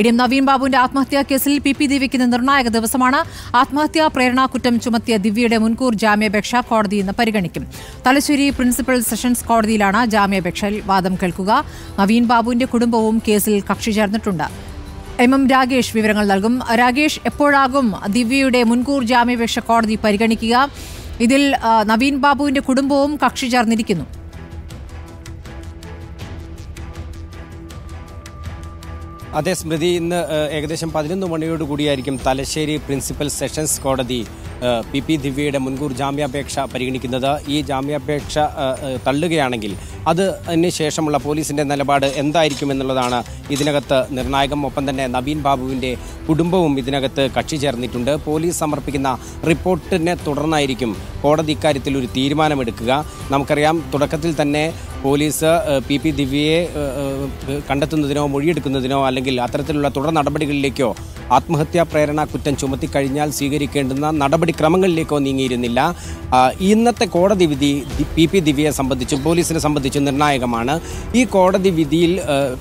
Idiom Naveen ബാബുവിന്റെ ആത്മഹത്യാ കേസിൽ പി പി ദിവ്യയ്ക്ക് നിർണായക ദിവസമാണ്. ആത്മഹത്യാ പ്രേരണാകുറ്റം ചുമത്തിയ ദിവ്യയുടെ മുൻകൂർ ജാമ്യാപേക്ഷ കോടതി ഇന്ന് പരിഗണിക്കും. തലശ്ശേരി പ്രിൻസിപ്പൽ സെഷൻസ് കോടതിയിലാണ് ജാമ്യാപേക്ഷയിൽ വാദം കേൾക്കുക. നവീൻ ബാബുവിന്റെ കുടുംബവും കേസിൽ കക്ഷി ചേർന്നിട്ടുണ്ട്. എം എം രാഗേഷ് വിവരങ്ങൾ നൽകും. രാഗേഷ് എപ്പോഴാകും ദിവ്യയുടെ മുൻകൂർ ജാമ്യാപേക്ഷ കോടതി പരിഗണിക്കുക? ഇതിൽ നവീൻ ബാബുവിന്റെ കുടുംബവും കക്ഷി ചേർന്നിരിക്കുന്നു. അതെ സ്മൃതി ഇന്ന് ഏകദേശം പതിനൊന്ന് മണിയോട് കൂടിയായിരിക്കും തലശ്ശേരി പ്രിൻസിപ്പൽ സെഷൻസ് കോടതി പി പി ദിവ്യയുടെ മുൻകൂർ ജാമ്യാപേക്ഷ പരിഗണിക്കുന്നത്. ഈ ജാമ്യാപേക്ഷ തള്ളുകയാണെങ്കിൽ അത് ശേഷമുള്ള പോലീസിന്റെ നിലപാട് എന്തായിരിക്കും എന്നുള്ളതാണ് ഇതിനകത്ത് നിർണായകം. ഒപ്പം തന്നെ നവീൻ ബാബുവിന്റെ കുടുംബവും ഇതിനകത്ത് കക്ഷി ചേർന്നിട്ടുണ്ട്. പോലീസ് സമർപ്പിക്കുന്ന റിപ്പോർട്ടിനെ തുടർന്നായിരിക്കും കോടതി ഇക്കാര്യത്തിൽ ഒരു തീരുമാനമെടുക്കുക. നമുക്കറിയാം തുടക്കത്തിൽ തന്നെ പോലീസ് പി പി ദിവ്യയെ കണ്ടെത്തുന്നതിനോ മൊഴിയെടുക്കുന്നതിനോ അല്ലെങ്കിൽ അത്തരത്തിലുള്ള തുടർ നടപടികളിലേക്കോ ആത്മഹത്യാ പ്രേരണ കുറ്റം ചുമത്തിക്കഴിഞ്ഞാൽ സ്വീകരിക്കേണ്ടുന്ന നടപടിക്രമങ്ങളിലേക്കോ നീങ്ങിയിരുന്നില്ല. ഇന്നത്തെ കോടതി വിധി പി പി ദിവ്യയെ സംബന്ധിച്ചും പോലീസിനെ സംബന്ധിച്ചും നിർണായകമാണ്. ഈ കോടതി വിധിയിൽ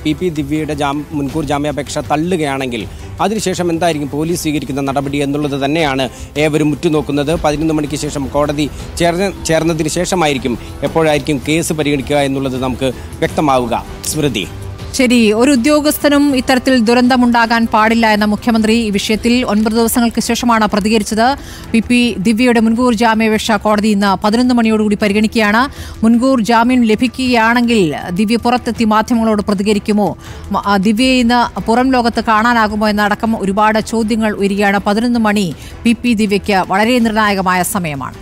പി പി ദിവ്യയുടെ ജാം മുൻകൂർ ജാമ്യാപേക്ഷ തള്ളുകയാണെങ്കിൽ അതിനുശേഷം എന്തായിരിക്കും പോലീസ് സ്വീകരിക്കുന്ന നടപടി എന്നുള്ളത് തന്നെയാണ് ഏവരും ഉറ്റുനോക്കുന്നത്. പതിനൊന്ന് മണിക്ക് ശേഷം കോടതി ചേർന്ന ചേർന്നതിന് ശേഷമായിരിക്കും എപ്പോഴായിരിക്കും കേസ് പരിഗണിക്കുക എന്നുള്ളത് നമുക്ക് വ്യക്തമാവുക. സ്മൃതി. ശരി ഒരു ഉദ്യോഗസ്ഥനും ഇത്തരത്തിൽ ദുരന്തമുണ്ടാകാൻ പാടില്ല എന്ന മുഖ്യമന്ത്രി ഈ വിഷയത്തിൽ ഒൻപത് ദിവസങ്ങൾക്ക് ശേഷമാണ് പ്രതികരിച്ചത്. പി പി ദിവ്യയുടെ മുൻകൂർ ജാമ്യാപേക്ഷ കോടതി ഇന്ന് പതിനൊന്ന് മണിയോടുകൂടി പരിഗണിക്കുകയാണ്. മുൻകൂർ ജാമ്യം ലഭിക്കുകയാണെങ്കിൽ ദിവ്യ പുറത്തെത്തി മാധ്യമങ്ങളോട് പ്രതികരിക്കുമോ? ദിവ്യയെ ഇന്ന് പുറം ലോകത്ത് കാണാനാകുമോ എന്നടക്കം ഒരുപാട് ചോദ്യങ്ങൾ ഉയരുകയാണ്. പതിനൊന്ന് മണി പി പി ദിവ്യയ്ക്ക് വളരെ നിർണായകമായ സമയമാണ്.